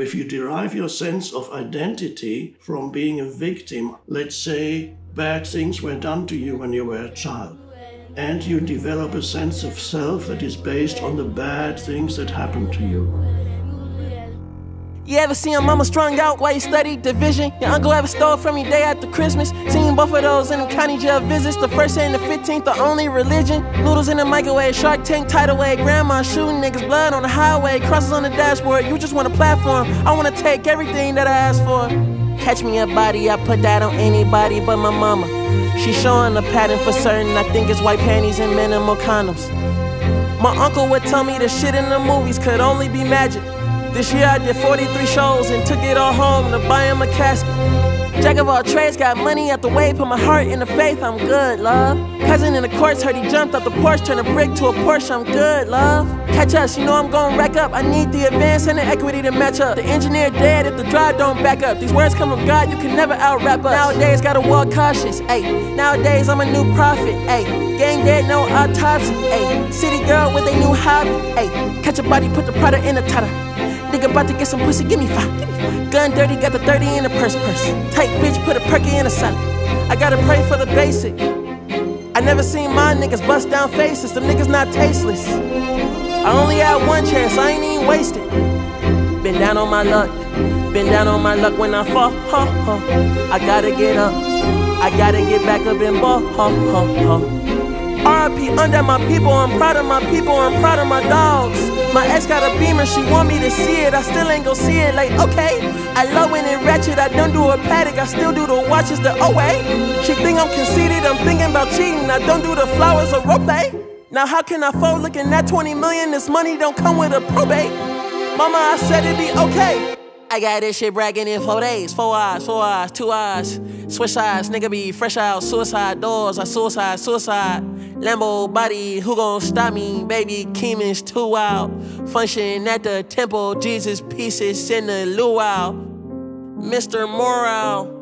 If you derive your sense of identity from being a victim, let's say bad things were done to you when you were a child, and you develop a sense of self that is based on the bad things that happened to you. You ever see your mama strung out while you study division? Your uncle ever stole from you day after Christmas? Seen both of those in the county jail visits. The first and the 15th, the only religion. Noodles in the microwave, shark tank tidal wave. Grandma shooting niggas blood on the highway. Crosses on the dashboard. You just want a platform. I wanna take everything that I asked for. Catch me a body, I put that on anybody but my mama. She showing the pattern for certain. I think it's white panties and minimal condoms. My uncle would tell me the shit in the movies could only be magic. This year I did 43 shows and took it all home to buy him a casket. Jack of all trades, got money at the way, put my heart in the faith, I'm good, love. Cousin in the courts heard he jumped out the porch, turned a brick to a Porsche, I'm good, love. Catch us, you know I'm gon' rack up. I need the advance and the equity to match up. The engineer dead if the drive don't back up. These words come from God, you can never out rap us. Nowadays, gotta walk cautious, ayy. Nowadays, I'm a new prophet, ayy. Gang dead, no autopsy, ayy. City girl with a new hobby, ayy. Catch a body, put the product in the tutter. About to get some pussy, give me five. Gun dirty, got the 30 in the purse purse. Tight bitch, put a perky in a salad. I gotta pray for the basic. I never seen my niggas bust down faces, them niggas not tasteless. I only had one chance, I ain't even wasted. Been down on my luck, been down on my luck when I fall. Ha, ha. I gotta get up, I gotta get back up and ball. Ha, ha, ha. RP under my people, I'm proud of my people, I'm proud of my dogs. My ex got a beamer, she want me to see it, I still ain't gon' see it. Like, okay, I love when it ratchet, I don't do a paddock, I still do the watches, the OA. She think I'm conceited, I'm thinking about cheating, I don't do the flowers or rope. Now, how can I fold looking at 20 million? This money don't come with a probate. Mama, I said it'd be okay. I got this shit bragging in four days. Four eyes, four eyes, two eyes. Switch sides, nigga be fresh out. Suicide doors, I suicide, suicide. Lambo body, who gon' stop me? Baby Keeman's too wild. Function at the temple, Jesus pieces in the luau. Mr. Morale.